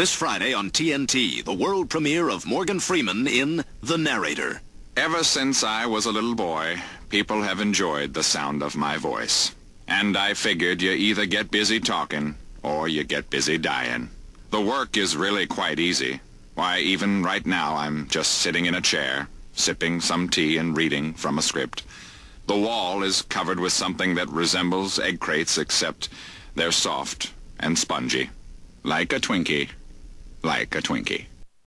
This Friday on TNT, the world premiere of Morgan Freeman in The Narrator. Ever since I was a little boy, people have enjoyed the sound of my voice. And I figured you either get busy talking or you get busy dying. The work is really quite easy. Why, even right now I'm just sitting in a chair, sipping some tea and reading from a script. The wall is covered with something that resembles egg crates except they're soft and spongy. Like a Twinkie. Like a Twinkie.